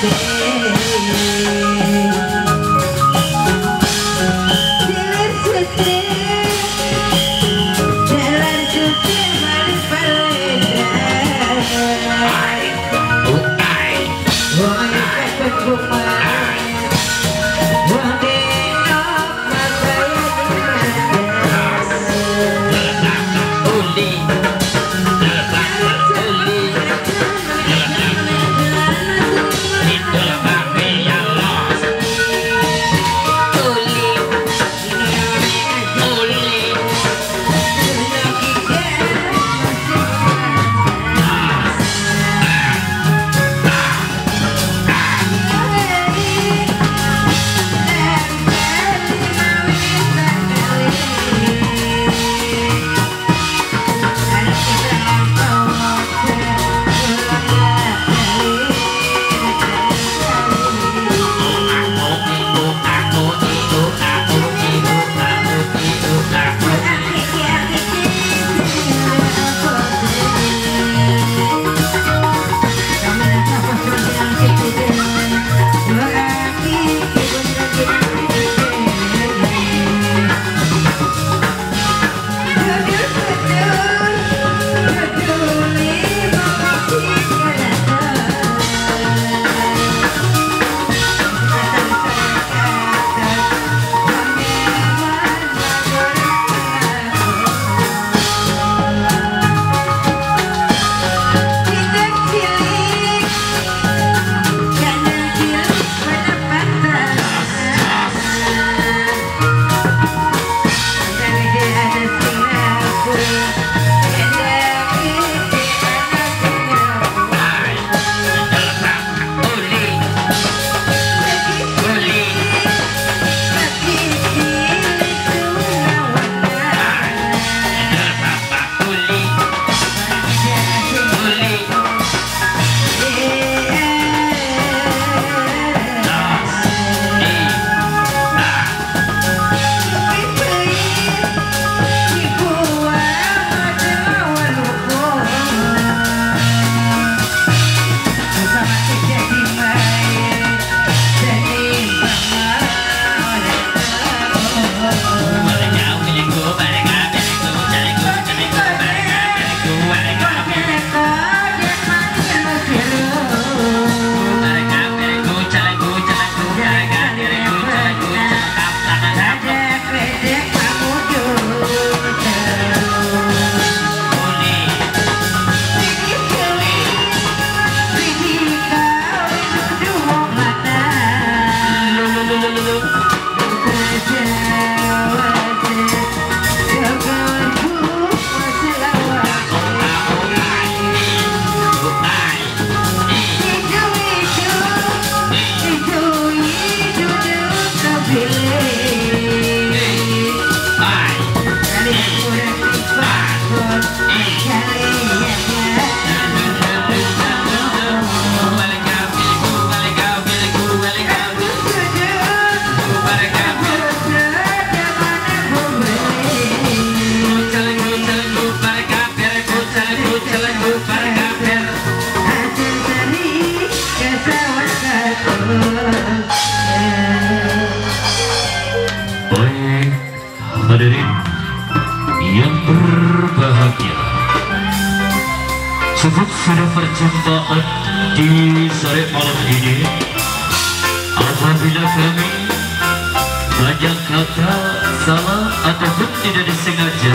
Yeah. Hadirin yang berbahagia. Cukup sudah perjumpaan di sore malam ini Apabila kami banyak kata salah ataupun tidak disengaja